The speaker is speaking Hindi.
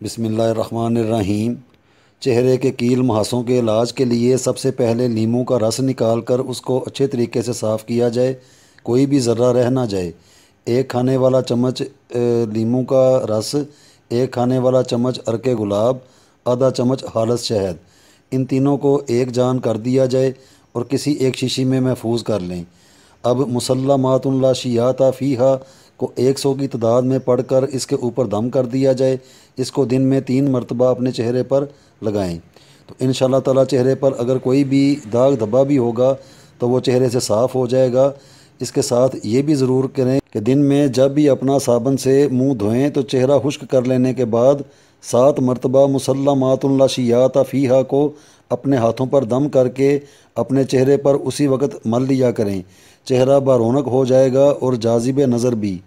बिसमीम चेहरे के कील महासों के इलाज के लिए सबसे पहले लीमू का रस निकाल कर उसको अच्छे तरीके से साफ़ किया जाए, कोई भी ज़र्रा रह ना जाए। एक खाने वाला चम्मच लीमू का रस, एक खाने वाला चम्मच अरके गुलाब, आधा चम्मच हालस शहद। इन तीनों को एक जान कर दिया जाए और किसी एक शीशी में महफूज कर लें। अब मुसल्ला मातुल्ला फ़ीहा को एक सौ की तादाद में पढ़कर इसके ऊपर दम कर दिया जाए, इसको दिन में तीन मरतबा अपने चेहरे पर लगाएँ। तो इन ताला चेहरे पर अगर कोई भी दाग धब्बा भी होगा तो वो चेहरे से साफ़ हो जाएगा। इसके साथ ये भी ज़रूर करें कि दिन में जब भी अपना साबन से मुँह धोएँ तो चेहरा खुश्क कर लेने के बाद सात मरतबा मुसलमातुल्ला शियाता फ़ीहा को अपने हाथों पर दम करके अपने चेहरे पर उसी वक्त मल लिया करें। चेहरा बारौनक हो जाएगा और जाजिब नज़र भी।